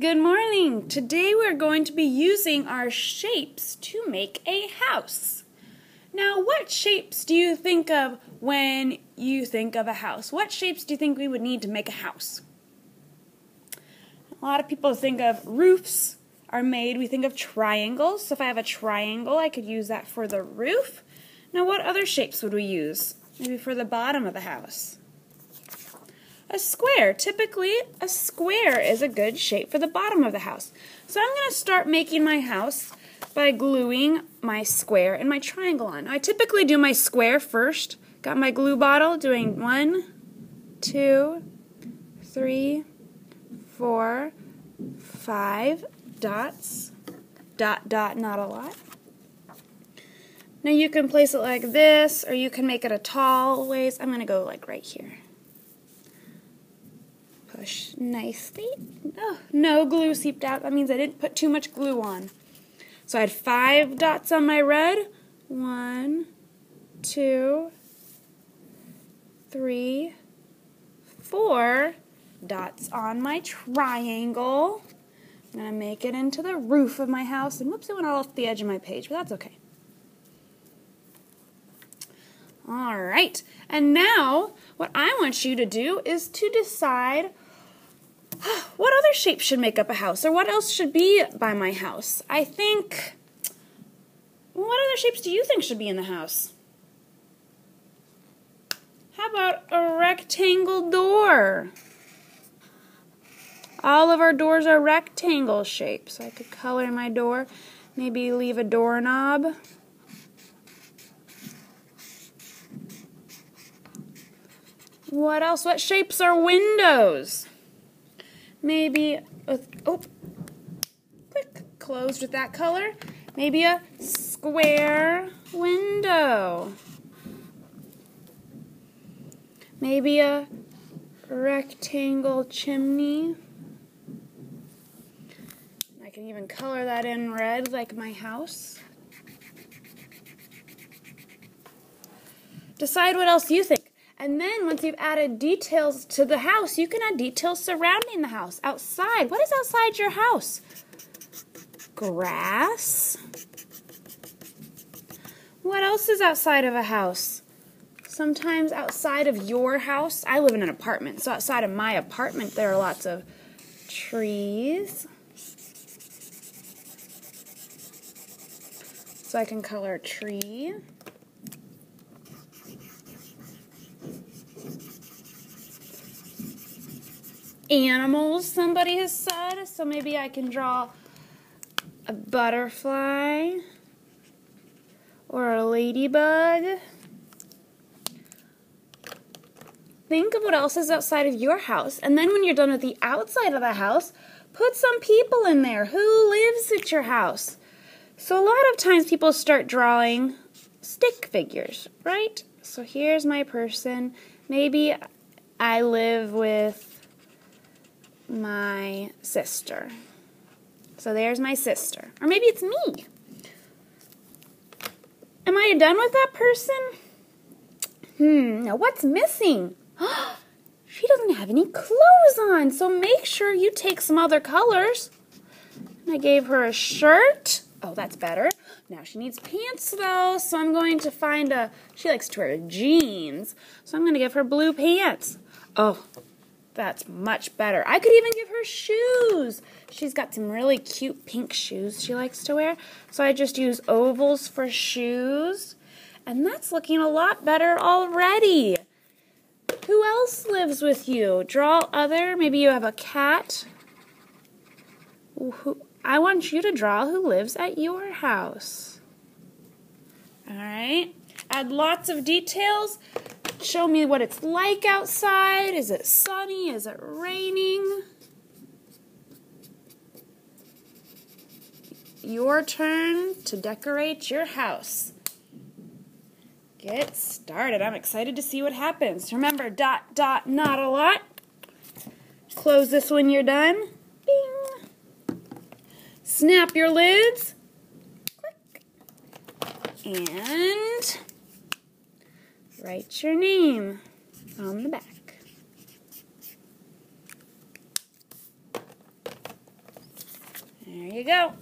Good morning. Today we're going to be using our shapes to make a house. Now, what shapes do you think of when you think of a house? What shapes do you think we would need to make a house? A lot of people think of roofs are made, we think of triangles. So if I have a triangle, I could use that for the roof. Now, what other shapes would we use? Maybe for the bottom of the house. A square. Typically, a square is a good shape for the bottom of the house. So I'm going to start making my house by gluing my square and my triangle on. I typically do my square first. Got my glue bottle doing one, two, three, four, five dots. Dot, dot, not a lot. Now you can place it like this, or you can make it a tall ways. I'm going to go like right here push nicely. Oh, no glue seeped out. That means I didn't put too much glue on. So I had five dots on my red. One, two, three, four dots on my triangle. I'm going to make it into the roof of my house. And whoops, it went off the edge of my page, but that's okay. All right, and now what I want you to do is to decide what other shape should make up a house? Or what else should be by my house? I think. What other shapes do you think should be in the house? How about a rectangle door? All of our doors are rectangle shapes. So I could color my door. Maybe leave a doorknob. What else? What shapes are windows? Maybe a, oh, click, closed with that color. Maybe a square window. Maybe a rectangle chimney. I can even color that in red like my house. Decide what else you think. And then once you've added details to the house, you can add details surrounding the house. Outside, what is outside your house? Grass. What else is outside of a house? Sometimes outside of your house, I live in an apartment, so outside of my apartment there are lots of trees. So I can color tree. Animals, somebody has said. So maybe I can draw a butterfly or a ladybug. Think of what else is outside of your house. And then when you're done with the outside of the house, put some people in there. Who lives at your house? So a lot of times people start drawing stick figures, right? So here's my person. Maybe I live with my sister. So there's my sister. Or maybe it's me. Am I done with that person? Hmm, now what's missing? she doesn't have any clothes on, so make sure you take some other colors. I gave her a shirt. Oh, that's better. Now she needs pants though, so I'm going to find a, she likes to wear jeans, so I'm going to give her blue pants. Oh, that's much better. I could even give her shoes. She's got some really cute pink shoes she likes to wear. So I just use ovals for shoes. And that's looking a lot better already. Who else lives with you? Draw other. Maybe you have a cat. Who, I want you to draw who lives at your house. All right. Add lots of details. Show me what it's like outside. Is it sunny? Is it raining? Your turn to decorate your house. Get started. I'm excited to see what happens. Remember, dot, dot, not a lot. Close this when you're done. Bing. Snap your lids. Click. And Write your name on the back. There you go.